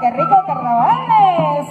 ¡Qué rico carnavales!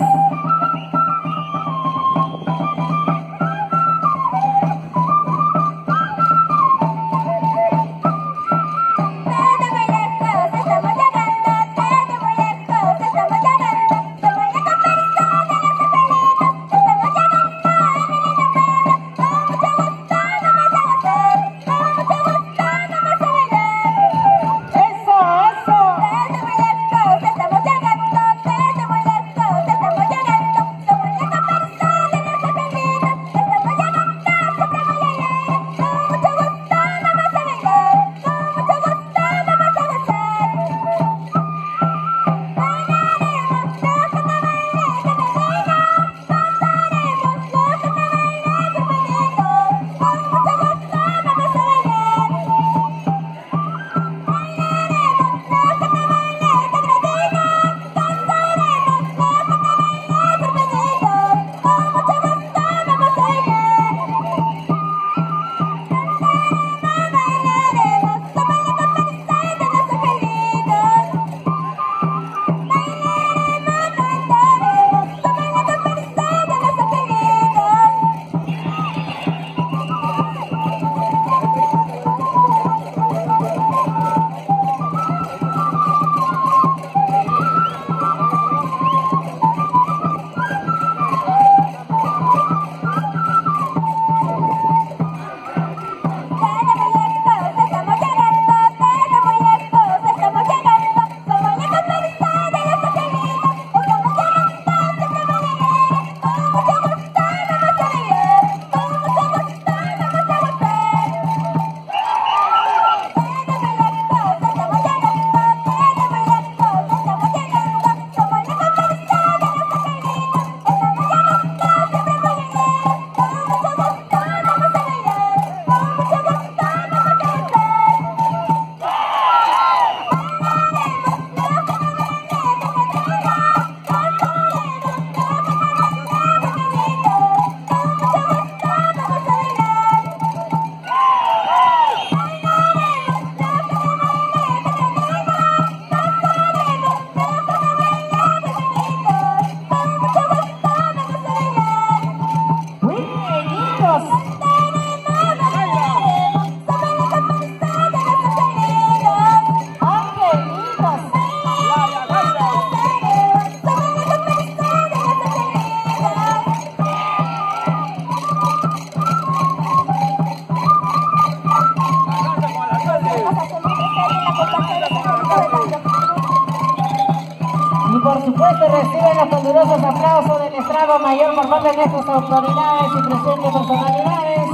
Y por supuesto reciben los calurosos aplausos del estrado mayor por parte de nuestras autoridades y presentes personalidades.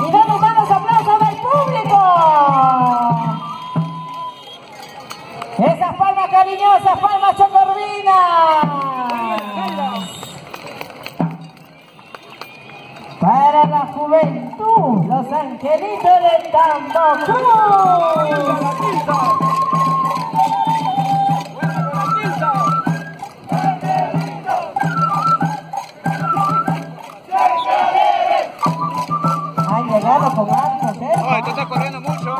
Y están los aplausos del público. Esas palmas cariñosas, palmas chocorvinas. Para la juventud, los angelitos del Tambo Han llegado con hartos, ¿eh? Oye, tú estás corriendo mucho.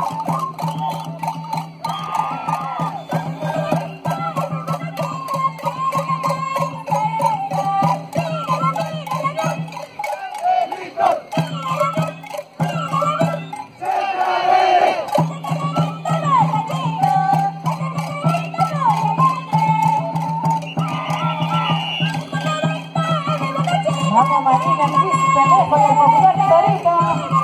Vamos Marina, Luis, teléfono popular.